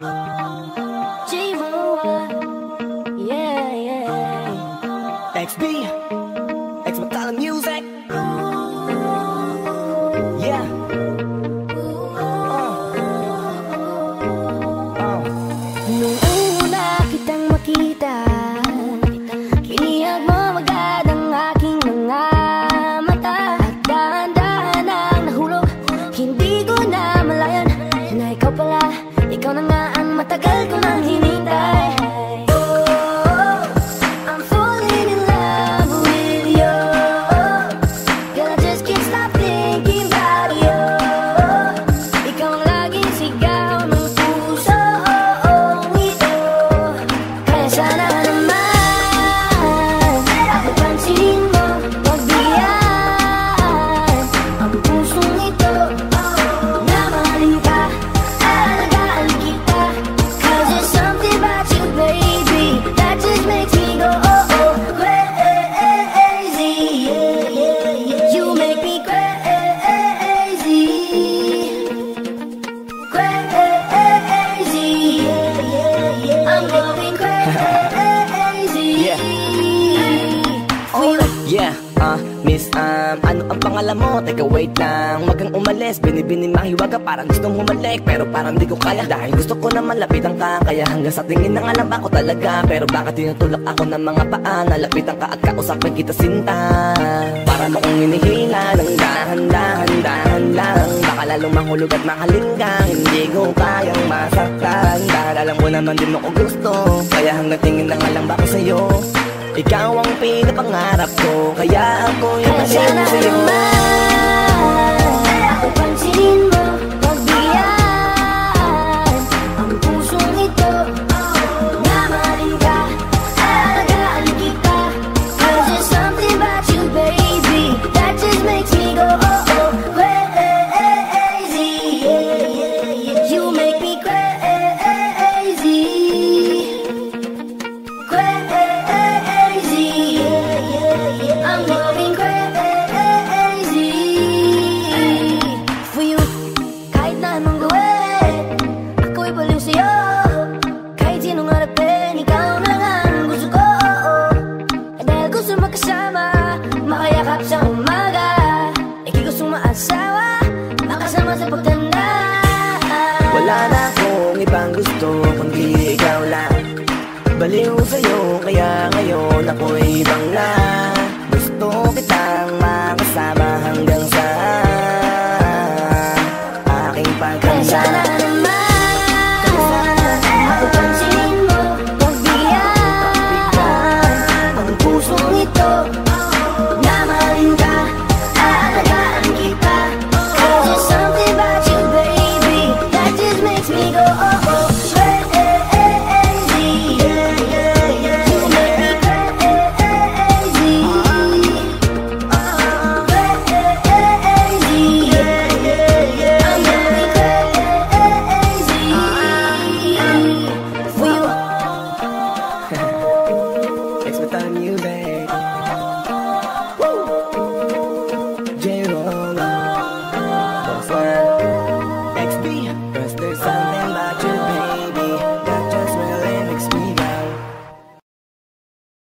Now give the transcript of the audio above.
Yeah, yeah. XB, Oh, yeah, uh, Miss, um, ano ang pangalan mo? Teka, wait lang. Wag kang umalis, binibini mahiwaga Parang gustong humalik, pero parang di ko kaya. Dahil gusto ko naman lapitan ka. Kaya hanggang sa tingin na nga lang ako talaga. Pero bakit tinutulak ako ng mga paa? Nalapitan ka at kausapin kita sinta. Para mo kong hinihila ng dahan-dahan, dahan lang. Baka lalong mahulog at mahalin ka. Hindi ko kayang masaktan. Dahil alam mo naman din ako gusto. Kaya hanggang tingin na nga lang ba ikaw ang pinapangarap ko Kaya ako yung sana sa'yo kundi ikaw lang. Baliw sa'yo kaya ngayon ako'y ibang na Gusto kitang makasama. Cause there's only